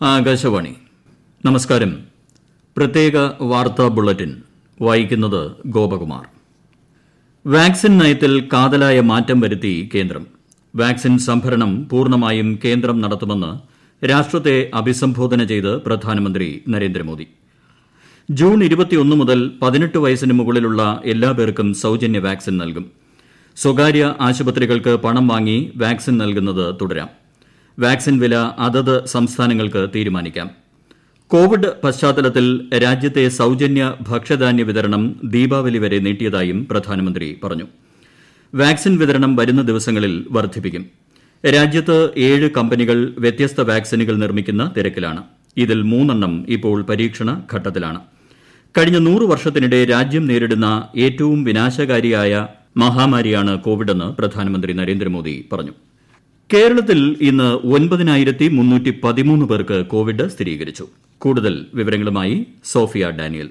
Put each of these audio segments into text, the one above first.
ആകാശവാണി. നമസ്കാരം. പ്രത്യേക വാർത്താ ബുള്ളറ്റിൻ. വായിക്കുന്നത് ഗോപകുമാർ. വാക്സിൻ നയത്തിൽ കാതലായ മാറ്റം വരുത്തി കേന്ദ്രം. വാക്സിൻ സംഭരണം പൂർണമായും കേന്ദ്രം നടത്തുമെന്ന് രാഷ്ട്രത്തെ അഭിസംബോധന ചെയ്ത് പ്രധാനമന്ത്രി നരേന്ദ്രമോദി. ജൂൺ ഇരുപത്തിയൊന്ന് മുതൽ പതിനെട്ട് വയസ്സിന് മുകളിലുള്ള എല്ലാ പേർക്കും സൌജന്യ വാക്സിൻ നൽകും. സ്വകാര്യ ആശുപത്രികൾക്ക് പണം വാങ്ങി വാക്സിൻ നൽകുന്നത് തുടരാം. വാക്സിൻ വില അതത് സംസ്ഥാനങ്ങൾക്ക് തീരുമാനിക്കാം. കോവിഡ് പശ്ചാത്തലത്തിൽ രാജ്യത്തെ സൌജന്യ ഭക്ഷ്യധാന്യ വിതരണം ദീപാവലി വരെ നീട്ടിയതായും പ്രധാനമന്ത്രി പറഞ്ഞു. വാക്സിൻ വിതരണം വരുന്ന ദിവസങ്ങളിൽ വർദ്ധിപ്പിക്കും. രാജ്യത്ത് ഏഴ് കമ്പനികൾ വ്യത്യസ്ത വാക്സിനുകൾ നിർമ്മിക്കുന്ന തിരക്കിലാണ്. ഇതിൽ മൂന്നെണ്ണം ഇപ്പോൾ പരീക്ഷണ ഘട്ടത്തിലാണ്. കഴിഞ്ഞ നൂറ് വർഷത്തിനിടെ രാജ്യം നേരിടുന്ന ഏറ്റവും വിനാശകാരിയായ മഹാമാരിയാണ് കോവിഡെന്ന് പ്രധാനമന്ത്രി നരേന്ദ്രമോദി പറഞ്ഞു. കേരളത്തിൽ ഇന്ന് ഒൻപതിനായിരത്തി മുന്നൂറ്റി പതിമൂന്ന് പേർക്ക് കോവിഡ് സ്ഥിരീകരിച്ചു. കൂടുതൽ വിവരങ്ങളുമായി സോഫിയ ഡാനിയൽ.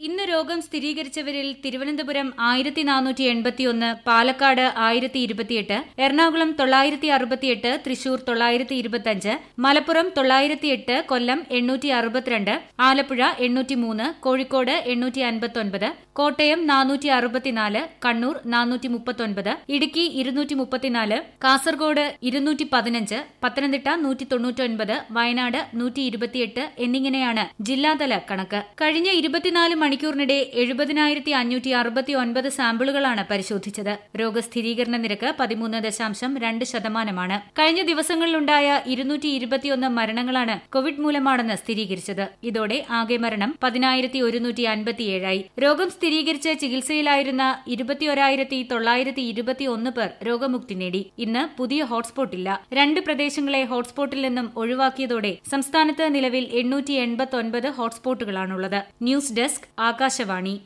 ഇന്ന് രോഗം സ്ഥിരീകരിച്ചവരിൽ തിരുവനന്തപുരം ആയിരത്തി നാനൂറ്റി എൺപത്തിയൊന്ന് പാലക്കാട് ആയിരത്തി ഇരുപത്തിയെട്ട് എറണാകുളം തൊള്ളായിരത്തി അറുപത്തിയെട്ട് തൃശൂർ തൊള്ളായിരത്തി ഇരുപത്തിയഞ്ച് മലപ്പുറം തൊള്ളായിരത്തിയെട്ട് കൊല്ലം എണ്ണൂറ്റി അറുപത്തിരണ്ട് ആലപ്പുഴ എണ്ണൂറ്റി മൂന്ന് കോഴിക്കോട് എണ്ണൂറ്റി അൻപത്തൊൻപത് കോട്ടയം നാനൂറ്റി അറുപത്തിനാല് കണ്ണൂർ നാനൂറ്റി മുപ്പത്തൊൻപത് ഇടുക്കി ഇരുന്നൂറ്റി മുപ്പത്തിനാല് കാസർഗോഡ് ഇരുന്നൂറ്റി പതിനഞ്ച് പത്തനംതിട്ട നൂറ്റി തൊണ്ണൂറ്റൊൻപത് വയനാട് നൂറ്റി ഇരുപത്തിയെട്ട് എന്നിങ്ങനെയാണ് ജില്ലാതല കണക്ക്. കഴിഞ്ഞ ഇരുപത്തിനാല് മണിക്കൂറിനിടെ എഴുപതിനായിരത്തി അഞ്ഞൂറ്റി അറുപത്തി ഒൻപത് സാമ്പിളുകളാണ് പരിശോധിച്ചത്. രോഗസ്ഥിരീകരണ നിരക്ക് പതിമൂന്ന് ദശാംശം രണ്ട് ശതമാനമാണ്. കഴിഞ്ഞ ദിവസങ്ങളിലുണ്ടായ ഇരുന്നൂറ്റി ഇരുപത്തിയൊന്ന് മരണങ്ങളാണ് കോവിഡ് മൂലമാണെന്ന് സ്ഥിരീകരിച്ചത്. ഇതോടെ ആകെ മരണം പതിനായിരത്തി ഒരുന്നൂറ്റി അൻപത്തിയേഴായി രോഗം സ്ഥിരീകരിച്ച് ചികിത്സയിലായിരുന്ന ഇരുപത്തിയൊരായിരത്തി തൊള്ളായിരത്തി ഇരുപത്തിയൊന്ന് പേർ രോഗമുക്തി നേടി. ഇന്ന് പുതിയ ഹോട്ട്സ്പോട്ടില്ല. രണ്ട് പ്രദേശങ്ങളെ ഹോട്ട്സ്പോട്ടിൽ നിന്നും ഒഴിവാക്കിയതോടെ സംസ്ഥാനത്ത് നിലവിൽ എണ്ണൂറ്റി എൺപത്തൊൻപത് ഹോട്ട്സ്പോട്ടുകളാണുള്ളത്. News desk Akashvani.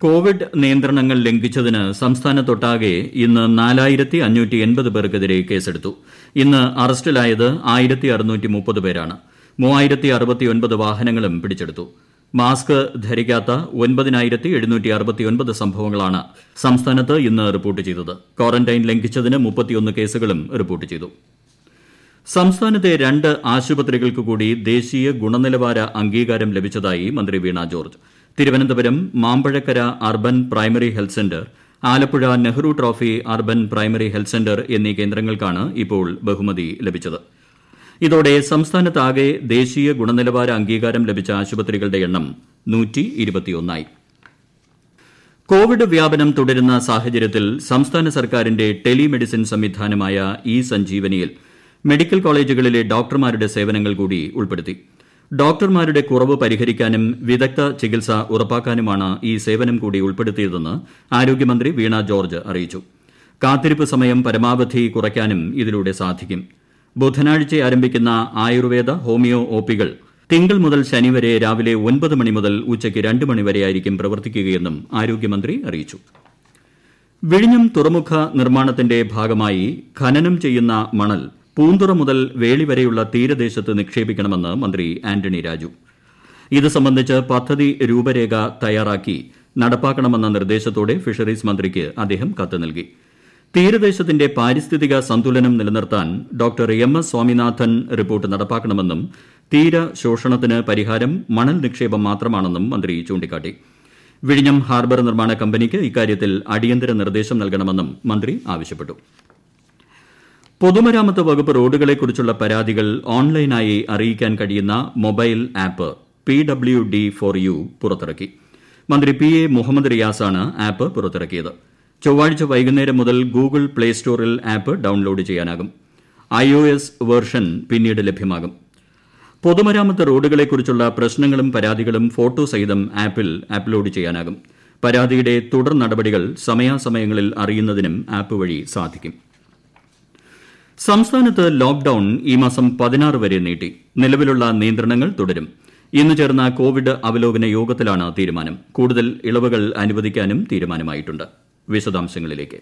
കോവിഡ് നിയന്ത്രണങ്ങൾ ലംഘിച്ചതിന് സംസ്ഥാനത്തൊട്ടാകെ ഇന്ന് നാലായിരത്തി അഞ്ഞൂറ്റി എൺപത് പേർക്കെതിരെ കേസെടുത്തു. ഇന്ന് അറസ്റ്റിലായത് ആയിരത്തി അറുന്നൂറ്റി മുപ്പത് പേരാണ്. മൂവായിരത്തി അറുപത്തിയൊൻപത് വാഹനങ്ങളും പിടിച്ചെടുത്തു. മാസ്ക് ധരിക്കാത്ത സംഭവങ്ങളാണ് സംസ്ഥാനത്ത് ഇന്ന് റിപ്പോർട്ട് ചെയ്തത്. ക്വാറന്റൈൻ ലംഘിച്ചതിന് കേസുകളും റിപ്പോർട്ട് ചെയ്തു. സംസ്ഥാനത്തെ രണ്ട് ആശുപത്രികൾക്ക് കൂടി ദേശീയ ഗുണനിലവാര അംഗീകാരം ലഭിച്ചതായി മന്ത്രി Veena George. Thiruvananthapuram Mambazhakkara urban primary health centre Alappuzha Nehru trophy urban primary health centre എന്നീ കേന്ദ്രങ്ങൾക്കാണ് ഇപ്പോൾ ബഹുമതി ലഭിച്ചത്. ഇതോടെ സംസ്ഥാനത്താകെ ദേശീയ ഗുണനിലവാര അംഗീകാരം ലഭിച്ച ആശുപത്രികളുടെ എണ്ണം കോവിഡ് വ്യാപനം തുടരുന്ന സാഹചര്യത്തിൽ സംസ്ഥാന സർക്കാരിന്റെ ടെലിമെഡിസിൻ സംവിധാനമായ ഇ സഞ്ജീവനിയിൽ മെഡിക്കൽ കോളേജുകളിലെ ഡോക്ടർമാരുടെ സേവനങ്ങൾ കൂടി ഉൾപ്പെടുത്തി. ഡോക്ടർമാരുടെ കുറവ് പരിഹരിക്കാനും വിദഗ്ദ്ധ ചികിത്സ ഉറപ്പാക്കാനുമാണ് ഈ സേവനം കൂടി ഉൾപ്പെടുത്തിയതെന്ന് ആരോഗ്യമന്ത്രി വീണ ജോർജ് അറിയിച്ചു. കാത്തിരിപ്പ് സമയം പരമാവധി കുറയ്ക്കാനും ഇതിലൂടെ സാധിക്കും. ബുധനാഴ്ച ആരംഭിക്കുന്ന ആയുർവേദ ഹോമിയോ ഒപികൾ തിങ്കൾ മുതൽ ശനി വരെ രാവിലെ ഒൻപത് മണി മുതൽ ഉച്ചയ്ക്ക് രണ്ട് മണി വരെയായിരിക്കും പ്രവർത്തിക്കുകയെന്നും ആരോഗ്യമന്ത്രി അറിയിച്ചു. വിഴിഞ്ഞം തുറമുഖ നിർമ്മാണത്തിന്റെ ഭാഗമായി ഖനനം ചെയ്യുന്ന മണൽ പൂന്തുറ മുതൽ വേളി വരെയുള്ള തീരദേശത്ത് നിക്ഷേപിക്കണമെന്ന് മന്ത്രി ആന്റണി രാജു. ഇത് സംബന്ധിച്ച് പദ്ധതി രൂപരേഖ തയ്യാറാക്കി നടപ്പാക്കണമെന്ന നിർദ്ദേശത്തോടെ ഫിഷറീസ് മന്ത്രിക്ക് അദ്ദേഹം കത്ത് നൽകി. തീരദേശത്തിന്റെ പാരിസ്ഥിതിക സന്തുലനം നിലനിർത്താൻ Dr M S Swaminathan report നടപ്പാക്കണമെന്നും തീര ശോഷണത്തിന് പരിഹാരം മണൽ നിക്ഷേപം മാത്രമാണെന്നും മന്ത്രി ചൂണ്ടിക്കാട്ടി. വിഴിഞ്ഞം ഹാർബർ നിർമ്മാണ കമ്പനിക്ക് ഇക്കാര്യത്തിൽ അടിയന്തര നിർദ്ദേശം നൽകണമെന്നും മന്ത്രി ആവശ്യപ്പെട്ടു. പൊതുമരാമത്ത് വകുപ്പ് റോഡുകളെക്കുറിച്ചുള്ള പരാതികൾ ഓൺലൈനായി അറിയിക്കാൻ കഴിയുന്ന mobile app P W D for U പുറത്തിറക്കി. മന്ത്രി പി എ മുഹമ്മദ് റിയാസാണ് ആപ്പ് പുറത്തിറക്കിയത്. ചൊവ്വാഴ്ച വൈകുന്നേരം മുതൽ ഗൂഗിൾ പ്ലേ സ്റ്റോറിൽ ആപ്പ് ഡൌൺലോഡ് ചെയ്യാനാകും. ഐ ഒ എസ് വേർഷൻ പിന്നീട് ലഭ്യമാകും. പൊതുമരാമത്ത് റോഡുകളെക്കുറിച്ചുള്ള പ്രശ്നങ്ങളും പരാതികളും ഫോട്ടോ സഹിതം ആപ്പിൽ അപ്ലോഡ് ചെയ്യാനാകും. പരാതിയുടെ തുടർ നടപടികൾ സമയാസമയങ്ങളിൽ അറിയുന്നതിനും ആപ്പ് വഴി സാധിക്കും. സംസ്ഥാനത്ത് ലോക്ഡൌൺ ഈ മാസം പതിനാറ് വരെ നീട്ടി. നിലവിലുള്ള നിയന്ത്രണങ്ങൾ തുടരും. ഇന്ന് ചേർന്ന കോവിഡ് അവലോകന യോഗത്തിലാണ് തീരുമാനം. കൂടുതൽ ഇളവുകൾ അനുവദിക്കാനും തീരുമാനമായിട്ടുണ്ട്. വിശദാംശങ്ങളിലേക്ക്.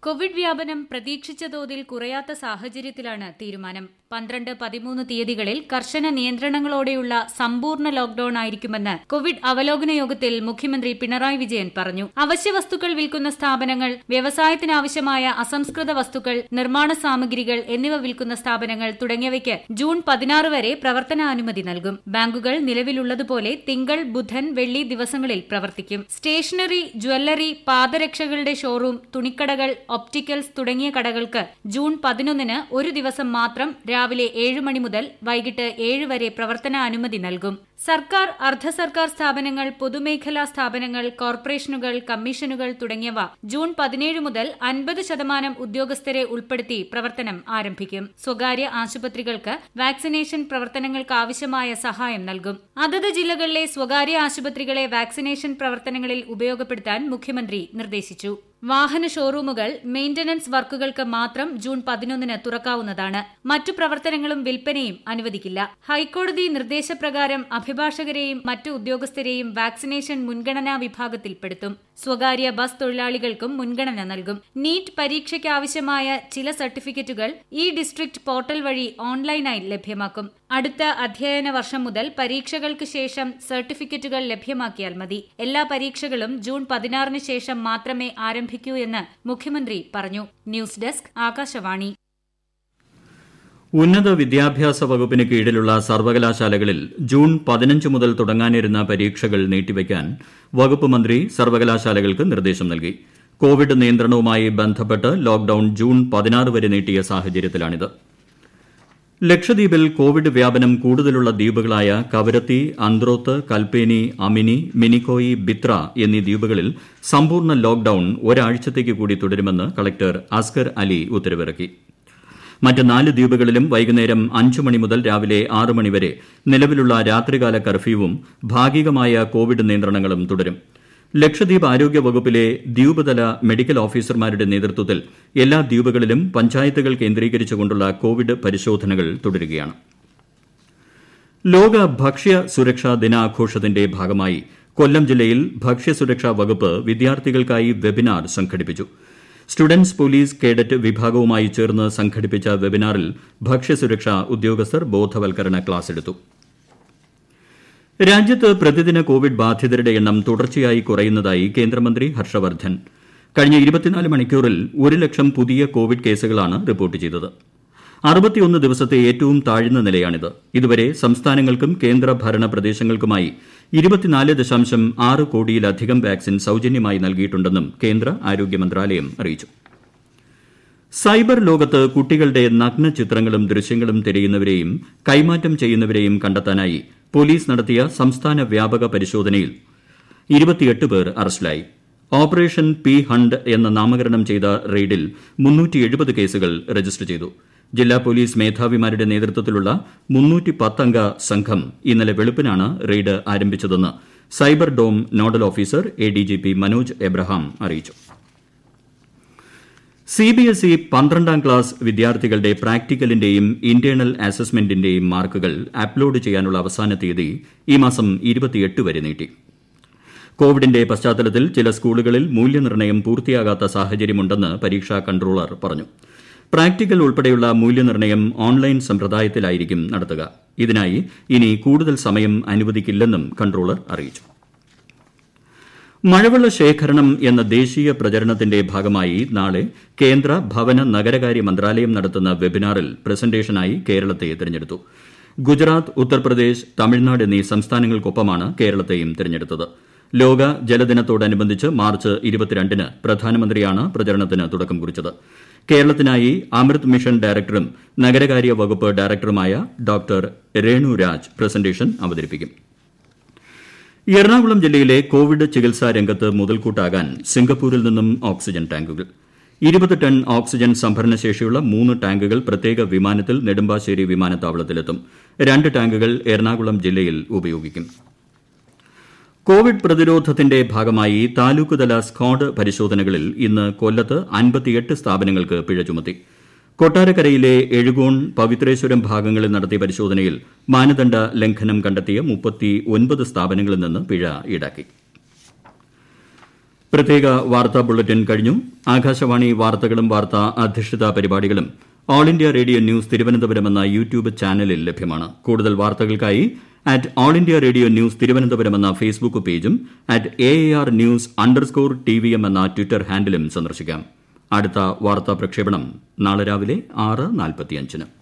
കോവിഡ് വ്യാപനം പ്രതീക്ഷിച്ച തോതിൽ കുറയാത്ത സാഹചര്യത്തിലാണ് തീരുമാനം. പന്ത്രണ്ട് പതിമൂന്ന് തീയതികളിൽ കർശന നിയന്ത്രണങ്ങളോടെയുള്ള സമ്പൂർണ ലോക്ഡൌൺ ആയിരിക്കുമെന്ന് കോവിഡ് അവലോകന യോഗത്തിൽ മുഖ്യമന്ത്രി പിണറായി വിജയൻ പറഞ്ഞു. അവശ്യ വസ്തുക്കൾ വിൽക്കുന്ന സ്ഥാപനങ്ങൾ വ്യവസായത്തിനാവശ്യമായ അസംസ്കൃത വസ്തുക്കൾ നിർമ്മാണ സാമഗ്രികൾ എന്നിവ വിൽക്കുന്ന സ്ഥാപനങ്ങൾ തുടങ്ങിയവയ്ക്ക് ജൂൺ പതിനാറ് വരെ പ്രവർത്തനാനുമതി നൽകും. ബാങ്കുകൾ നിലവിലുള്ളതുപോലെ തിങ്കൾ ബുധൻ വെള്ളി ദിവസങ്ങളിൽ പ്രവർത്തിക്കും. സ്റ്റേഷനറി ജ്വല്ലറി പാദരക്ഷകളുടെ ഷോറൂം തുണിക്കടകൾ ഒപ്റ്റിക്കൽസ് തുടങ്ങിയ കടകൾക്ക് ജൂൺ പതിനൊന്നിന് ഒരു ദിവസം മാത്രം രാവിലെ ഏഴ് മണി മുതൽ വൈകിട്ട് ഏഴ് വരെ പ്രവർത്തനാനുമതി നൽകും. സർക്കാർ അർദ്ധ സർക്കാർ സ്ഥാപനങ്ങൾ പൊതുമേഖലാ സ്ഥാപനങ്ങൾ കോർപ്പറേഷനുകൾ കമ്മീഷനുകൾ തുടങ്ങിയവ ജൂൺ പതിനേഴ് മുതൽ അൻപത് ശതമാനം ഉദ്യോഗസ്ഥരെ ഉൾപ്പെടുത്തി പ്രവർത്തനം ആരംഭിക്കും. സ്വകാര്യ ആശുപത്രികൾക്ക് വാക്സിനേഷൻ പ്രവർത്തനങ്ങൾക്ക് ആവശ്യമായ സഹായം നൽകും. അതത് ജില്ലകളിലെ സ്വകാര്യ ആശുപത്രികളെ വാക്സിനേഷൻ പ്രവർത്തനങ്ങളിൽ ഉപയോഗപ്പെടുത്താൻ മുഖ്യമന്ത്രി നിർദ്ദേശിച്ചു. വാഹന ഷോറൂമുകൾ മെയിന്റനൻസ് വർക്കുകൾക്ക് മാത്രം ജൂൺ പതിനൊന്നിന് തുറക്കാവുന്നതാണ്. മറ്റു പ്രവർത്തനങ്ങളും വിൽപ്പനയും അനുവദിക്കില്ല. ഹൈക്കോടതി നിർദ്ദേശപ്രകാരം അഭിഭാഷകരെയും മറ്റു ഉദ്യോഗസ്ഥരെയും വാക്സിനേഷൻ മുൻഗണനാ വിഭാഗത്തിൽപ്പെടുത്തും. സ്വകാര്യ ബസ് തൊഴിലാളികൾക്കും മുൻഗണന നൽകും. നീറ്റ് പരീക്ഷയ്ക്ക് ആവശ്യമായ ചില സർട്ടിഫിക്കറ്റുകൾ ഈ ഡിസ്ട്രിക്ട് പോർട്ടൽ വഴി ഓൺലൈനായി ലഭ്യമാക്കും. അടുത്ത അധ്യയന വർഷം മുതൽ പരീക്ഷകൾക്ക് ശേഷം സർട്ടിഫിക്കറ്റുകൾ ലഭ്യമാക്കിയാൽ മതി. എല്ലാ പരീക്ഷകളും ജൂൺ പതിനാറിന് ശേഷം മാത്രമേ ആരംഭിക്കൂ. എന്ന് മുഖ്യമന്ത്രി പറഞ്ഞു. News desk Akashvani. ഉന്നത വിദ്യാഭ്യാസ വകുപ്പിന് കീഴിലുള്ള സർവകലാശാലകളിൽ ജൂൺ പതിനഞ്ച് മുതൽ തുടങ്ങാനിരുന്ന പരീക്ഷകൾ നീട്ടിവയ്ക്കാൻ വകുപ്പ് മന്ത്രി സർവകലാശാലകൾക്ക് നിർദ്ദേശം നൽകി. കോവിഡ് നിയന്ത്രണവുമായി ബന്ധപ്പെട്ട് ലോക്ഡൌൺ ജൂൺ പതിനാറ് വരെ നീട്ടിയ സാഹചര്യത്തിലാണിത്. ലക്ഷദ്വീപിൽ കോവിഡ് വ്യാപനം കൂടുതലുള്ള ദ്വീപുകളായ കവരത്തി അന്ത്രോത്ത് കൽപ്പേനി അമിനി മിനിക്കോയി ബിത്ര എന്നീ ദ്വീപുകളിൽ സമ്പൂർണ ലോക്ഡൌൺ ഒരാഴ്ചത്തേക്ക് കൂടി തുടരുമെന്ന് കളക്ടർ അസ്കർ അലി ഉത്തരവിറക്കി. മറ്റ് നാല് ദ്വീപുകളിലും വൈകുന്നേരം അഞ്ച് മണി മുതൽ രാവിലെ ആറ് മണിവരെ നിലവിലുള്ള രാത്രികാല കർഫ്യൂവും ഭാഗികമായ കോവിഡ് നിയന്ത്രണങ്ങളും തുടരും. ലക്ഷദ്വീപ് ആരോഗ്യ വകുപ്പിലെ ദ്വീപുതല മെഡിക്കൽ ഓഫീസർമാരുടെ നേതൃത്വത്തിൽ എല്ലാ ദ്വീപുകളിലും പഞ്ചായത്തുകൾ കേന്ദ്രീകരിച്ചുകൊണ്ടുള്ള കോവിഡ് പരിശോധനകൾ തുടരുകയാണ്. ലോക ഭക്ഷ്യ സുരക്ഷാ ദിനാഘോഷത്തിന്റെ ഭാഗമായി കൊല്ലം ജില്ലയിൽ ഭക്ഷ്യസുരക്ഷാ വകുപ്പ് വിദ്യാർത്ഥികൾക്കായി വെബിനാർ സംഘടിപ്പിച്ചു. സ്റ്റുഡന്റ്സ് പോലീസ് കേഡറ്റ് വിഭാഗവുമായി ചേർന്ന് സംഘടിപ്പിച്ച വെബിനാറിൽ ഭക്ഷ്യസുരക്ഷാ ഉദ്യോഗസ്ഥർ ബോധവൽക്കരണ ക്ലാസ് രാജ്യത്ത് പ്രതിദിന കോവിഡ് ബാധിതരുടെ എണ്ണം തുടർച്ചയായി കുറയുന്നതായി കേന്ദ്രമന്ത്രി ഹർഷവർദ്ധൻ. കഴിഞ്ഞ മണിക്കൂറിൽ ഒരു ലക്ഷം പുതിയ കോവിഡ് കേസുകളാണ് റിപ്പോർട്ട് ചെയ്തത്. ദിവസത്തെ ഏറ്റവും താഴ്ന്ന നിലയാണിത്. ഇതുവരെ സംസ്ഥാനങ്ങൾക്കും കേന്ദ്രഭരണ പ്രദേശങ്ങൾക്കുമായി കോടിയിലധികം വാക്സിൻ സൌജന്യമായി നൽകിയിട്ടുണ്ടെന്നും കേന്ദ്ര ആരോഗ്യ മന്ത്രാലയം അറിയിച്ചു. സൈബർ ലോകത്ത് കുട്ടികളുടെ നഗ്ന ചിത്രങ്ങളും ദൃശ്യങ്ങളും തിരയുന്നവരെയും കൈമാറ്റം ചെയ്യുന്നവരെയും കണ്ടെത്താനായി പോലീസ് നടത്തിയ സംസ്ഥാന വ്യാപക പരിശോധനയിൽ പേർ അറസ്റ്റിലായി. ഓപ്പറേഷൻ പി ഹണ്ട് എന്ന നാമകരണം ചെയ്ത റെയ്ഡിൽ കേസുകൾ രജിസ്റ്റർ ചെയ്തു. ജില്ലാ പോലീസ് മേധാവിമാരുടെ നേതൃത്വത്തിലുള്ള അംഗ സംഘം ഇന്നലെ വെളുപ്പിനാണ് raid ആരംഭിച്ചതെന്ന് cyber dome nodal officer A D G P Manoj Abraham അറിയിച്ചു. സി ബി എസ് ഇ പന്ത്രണ്ടാം ക്ലാസ് വിദ്യാർത്ഥികളുടെ പ്രാക്ടിക്കലിന്റെയും ഇന്റേണൽ അസസ്മെന്റിന്റെയും മാർക്കുകൾ അപ്ലോഡ് ചെയ്യാനുള്ള അവസാന തീയതി ഈ മാസം വരെ നീട്ടി. കോവിഡിന്റെ പശ്ചാത്തലത്തിൽ ചില സ്കൂളുകളിൽ മൂല്യനിർണയം പൂർത്തിയാകാത്ത സാഹചര്യമുണ്ടെന്ന് പരീക്ഷാ കൺട്രോളർ പറഞ്ഞു. പ്രാക്ടിക്കൽ ഉൾപ്പെടെയുള്ള മൂല്യനിർണയം ഓൺലൈൻ സമ്പ്രദായത്തിലായിരിക്കും നടത്തുക. ഇതിനായി ഇനി കൂടുതൽ സമയം അനുവദിക്കില്ലെന്നും കൺട്രോളർ അറിയിച്ചു. മഴവെള്ള ശേഖരണം എന്ന ദേശീയ പ്രചരണത്തിന്റെ ഭാഗമായി നാളെ കേന്ദ്ര ഭവന നഗരകാര്യ മന്ത്രാലയം നടത്തുന്ന വെബിനാറിൽ പ്രസന്റേഷനായി കേരളത്തെ തെരഞ്ഞെടുത്തു. ഗുജറാത്ത് ഉത്തർപ്രദേശ് തമിഴ്നാട് എന്നീ സംസ്ഥാനങ്ങൾക്കൊപ്പമാണ് കേരളത്തെയും തെരഞ്ഞെടുത്തത്. ലോക ജലദിനത്തോടനുബന്ധിച്ച് മാർച്ച് ഇരുപത്തിരണ്ടിന് പ്രധാനമന്ത്രിയാണ് പ്രചരണത്തിന് തുടക്കം കുറിച്ചത്. കേരളത്തിനായി അമൃത് മിഷൻ ഡയറക്ടറും നഗരകാര്യ വകുപ്പ് ഡയറക്ടറുമായ ഡോ രേണുരാജ് പ്രസന്റേഷൻ അവതരിപ്പിക്കും. എറണാകുളം ജില്ലയിലെ കോവിഡ് ചികിത്സാ രംഗത്ത് മുതൽക്കൂട്ടാകാൻ സിംഗപ്പൂരിൽ നിന്നും ഓക്സിജൻ ടാങ്കുകൾ. ഇരുപത് ടൺ ഓക്സിജൻ സംഭരണശേഷിയുള്ള മൂന്ന് ടാങ്കുകൾ പ്രത്യേക വിമാനത്തിൽ നെടുമ്പാശ്ശേരി വിമാനത്താവളത്തിലെത്തും. രണ്ട് ടാങ്കുകൾ എറണാകുളം ജില്ലയിൽ ഉപയോഗിക്കും. കോവിഡ് പ്രതിരോധത്തിന്റെ ഭാഗമായി താലൂക്ക്തല സ്കാഡ് പരിശോധനകളിൽ ഇന്ന് കൊല്ലത്ത് അൻപത്തിയെട്ട് സ്ഥാപനങ്ങൾക്ക് പിഴ ചുമത്തി. കൊട്ടാരക്കരയിലെ എഴുകോൺ പവിത്രേശ്വരം ഭാഗങ്ങളിൽ നടത്തിയ പരിശോധനയിൽ മാനദണ്ഡ ലംഘനം കണ്ടെത്തിയ സ്ഥാപനങ്ങളിൽ നിന്ന് പിഴ ഈടാക്കി. പ്രത്യേക വാർത്താ ബുള്ളറ്റിൻ കഴിഞ്ഞു. ആകാശവാണി വാർത്തകളും വാർത്താ അധിഷ്ഠിത പരിപാടികളും all India radio news Thiruvananthapuram എന്ന യൂട്യൂബ് ചാനലിൽ ലഭ്യമാണ്. കൂടുതൽ വാർത്തകൾക്കായി at all India radio news Thiruvananthapuram എന്ന ഫേസ്ബുക്ക് പേജും at A R news underscore T V M എന്ന ട്വിറ്റർ ഹാൻഡിലും സന്ദർശിക്കാം. അടുത്ത വാർത്താ പ്രക്ഷേപണം നാളെ രാവിലെ ആറ് നാൽപ്പത്തിയഞ്ചിന്.